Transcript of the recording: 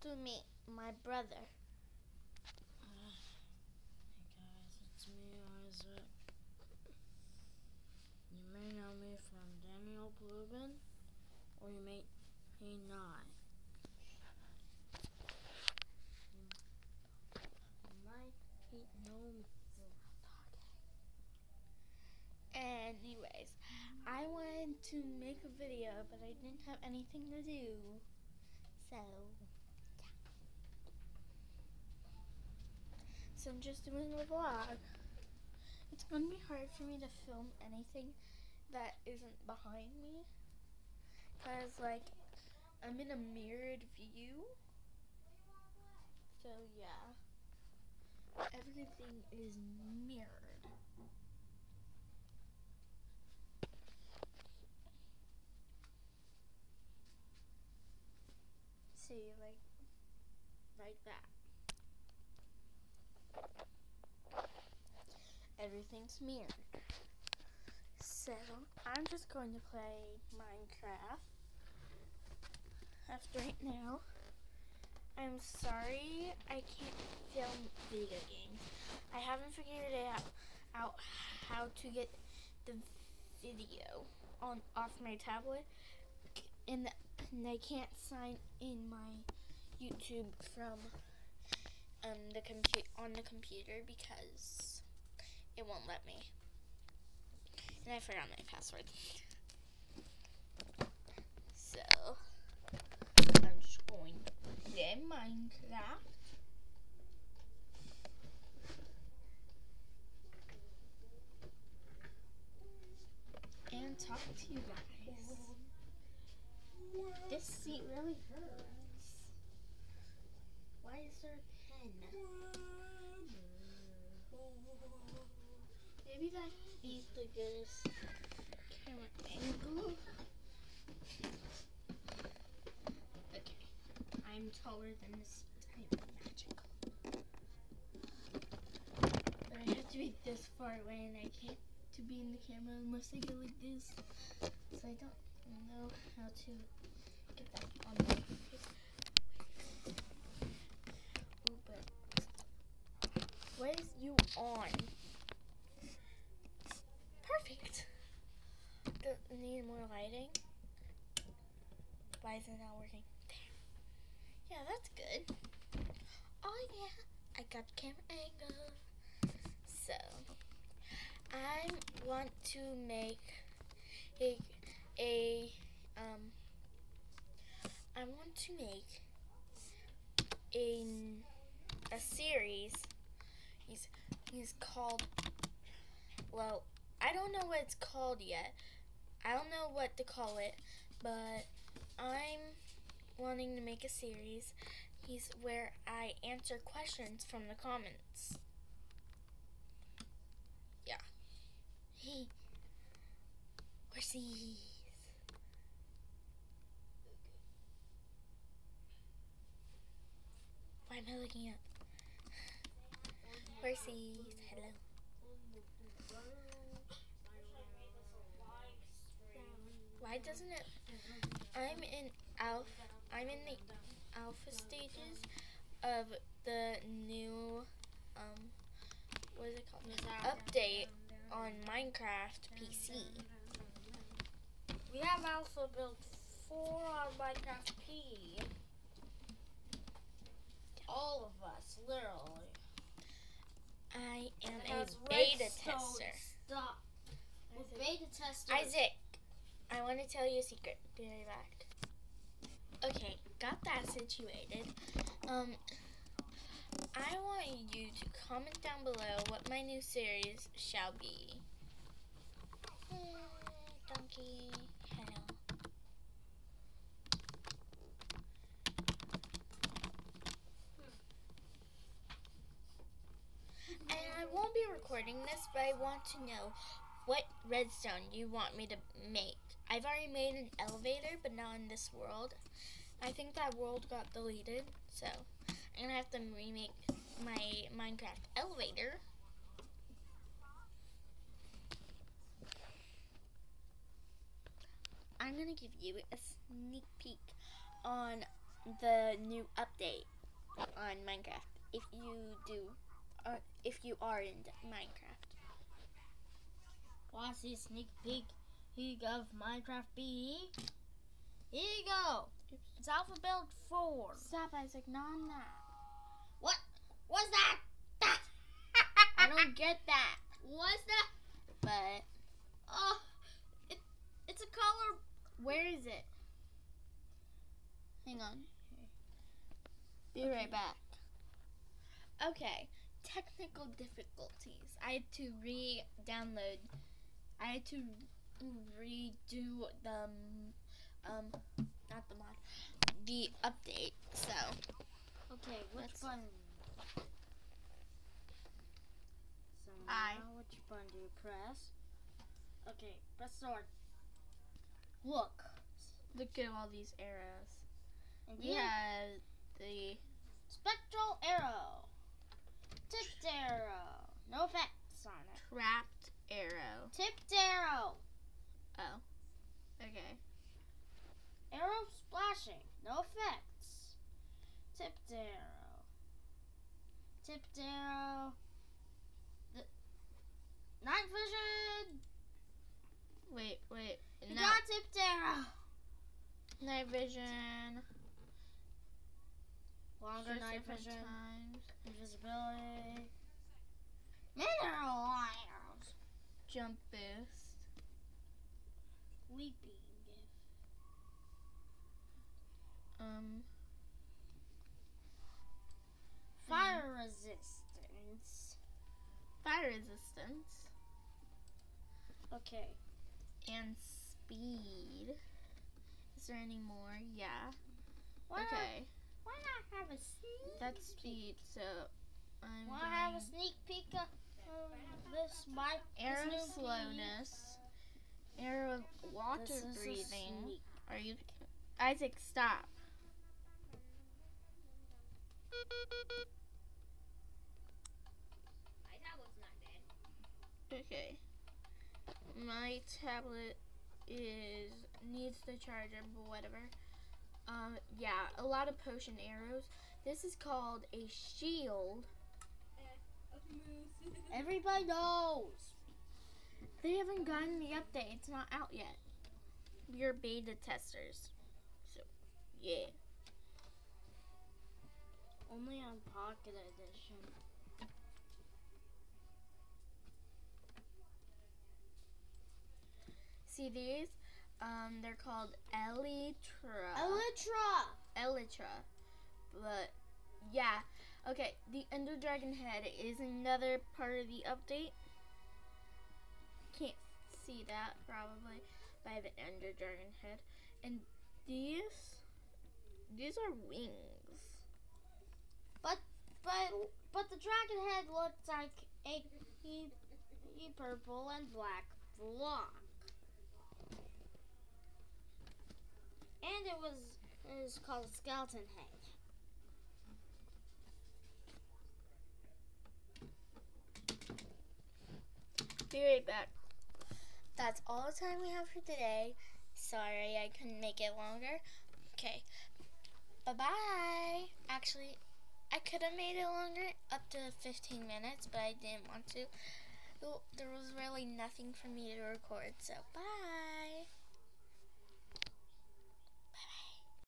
to meet my brother. Hey guys, it's me, Isaac. You may know me from Daniel Blubin, or you may, not. Know me. Anyways, I wanted to make a video, but I didn't have anything to do. So, yeah. So I'm just doing a vlog. It's going to be hard for me to film anything that isn't behind me. Because, like, I'm in a mirrored view. So, yeah. Everything is mirrored. See, like, like that. Everything's mirrored. So, I'm just going to play Minecraft. After right now. I'm sorry I can't film video games. I haven't figured it out, out how to get the video on off my tablet and, and I can't sign in my YouTube from um, the compu- on the computer because it won't let me. And I forgot my password. So I'm just going to play Minecraft. And talk to you guys. This seat really hurts. Why is there? Maybe that is the goodest camera angle. Okay, I'm taller than this. I'm magical. But I have to be this far away and I can't to be in the camera unless I go like this. So I don't know how to get that on my face. Ooh, but what is you on? Perfect. Don't need more lighting. Why is it not working? There. Yeah, that's good. Oh yeah, I got camera angle. So, I want to make a a um I want to make a a series. He's he's called well, I don't know what it's called yet. I don't know what to call it, but I'm wanting to make a series. He's where I answer questions from the comments. Yeah. Hey. Horsies. Why am I looking up? Horsies. Hello. Why doesn't it? I'm in alpha. I'm in the alpha stages of the new um. What is it called? Update on Minecraft PC. We have also built four on Minecraft P. All of us, literally. I am a beta tester. Stop. We're beta testers. Isaac, I want to tell you a secret. Be right back. Okay, got that situated. Um, I want you to comment down below what my new series shall be. Hmm, donkey, hello. And I won't be recording this, but I want to know what redstone you want me to make. I've already made an elevator, but not in this world. I think that world got deleted, so I'm gonna have to remake my Minecraft elevator. I'm gonna give you a sneak peek on the new update on Minecraft. If you do, or if you are in Minecraft. To sneak peek he of Minecraft PE? Here you go. It's Alpha Build 4. Stop, Isaac, not on that. What? What's that? I don't get that. What's that? But Oh, it, it's a color. where is it? Hang on. Be Okay. right back. Okay, technical difficulties. I had to re-download. I had to redo the um, not the mod, the update. So Okay, which Let's- button? So I. now which button do you press? Okay, press start. Look. look at all these arrows. And We have the spectral arrow. Tipped arrow. No effects on it. trapped arrow. Tipped arrow. Oh, okay. Arrow splashing. No effects. Tipped arrow. Tipped arrow. The night vision. Wait, wait. You No, got tipped arrow. night vision. Longer night vision. times. Invisibility. Mineral arrows. Jump boost. Leaping. Um, Fire resistance. fire resistance Okay. and speed. Is there any more? Yeah. Why Okay, Not, why not have a sneak? that's speed. So I'm Want to have a sneak peek this arrow new PE? slowness, arrow of water breathing. Are you, Isaac? Stop. My tablet's not dead. Okay. My tablet is needs the charger, but whatever. Um, yeah, a lot of potion arrows. This is called a shield. Everybody knows. They haven't gotten the update. It's not out yet. We're beta testers. So, yeah. Only on Pocket Edition. See these? Um, they're called Elytra. Elytra. Elytra. But yeah, okay. The Ender Dragon head is another part of the update. Can't see that probably by the Ender Dragon head, and these these are wings. But but but the dragon head looked like a, a, a purple and black block. And it was it was called a skeleton head. Be right back. That's all the time we have for today. Sorry I couldn't make it longer. Okay. Bye bye. Actually, I could have made it longer, up to 15 minutes, but I didn't want to. There was really nothing for me to record, so bye.